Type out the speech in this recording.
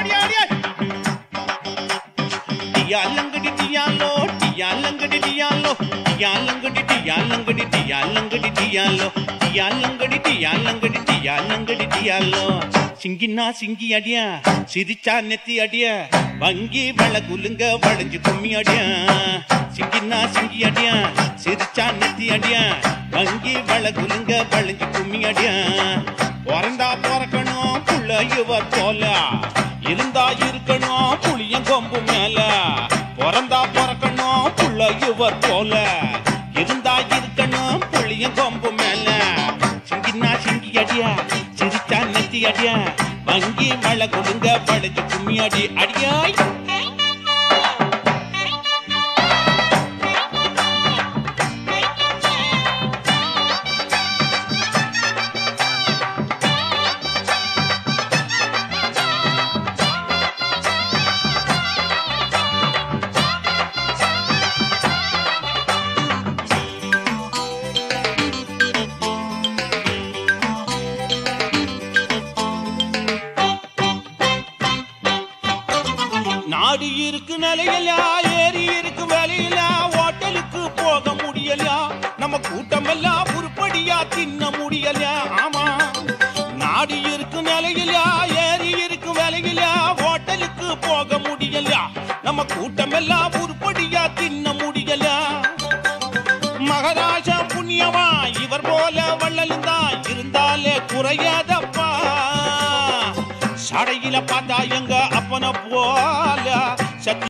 ஓடி ஓடி டியாலங்கடி டியாலோ டியாலங்கடி டியாலோ. டியாலங்கடி டியாலங்கடி டியாலங்கடி டியாலோ. டியாலங்கடி டியாலங்கடி டியாலங்கடி டியாலோ. சிங்கினா சிங்கி அடியா சிரிச்சா நெத்தி அடியா. வங்கி வள குலுங்க வளைஞ்சு கும்மி அடியா. சிங்கினா சிங்கி அடியா சிரிச்சா நெத்தி அடியா. வங்கி வள குலுங்க வளைஞ்சு கும்மி அடியா. பிறந்தா பிறக்கணும் புள்ள இவர் போல இருக்கணும் புளியம் கொம்பு மேல. பிறந்தா பிறக்கணும் புள்ள இவர் போல இருந்தா இருக்கணும் புளியம் கொம்பு மேல. சிங்கினா சிங்கி அடியா சிரிச்சா நெத்தி அடியா. வங்கி மழை கொடுங்க படைச்சு கும்மி அடி. அடியாய். நாடு இருக்கு நிலையில ஏரி இருக்கு வேலையிலா ஹோட்டலுக்கு போக முடியலையா நம்ம கூட்டம் எல்லாம் உருப்படியா தின்ன முடியலையா ஆமா. நாடு இருக்கு நிலையிலா ஏரி இருக்கு வேலையிலா ஹோட்டலுக்கு போக முடியலையா நம்ம கூட்டம் எல்லாம் உருப்படியா தின்ன முடியலையா மகாராஜா புண்ணியவா இவர் போல வள்ளலும் இருந்தாலே குறையாதப்பா சடையில பார்த்தா எங்க அப்பன போல. சத்தி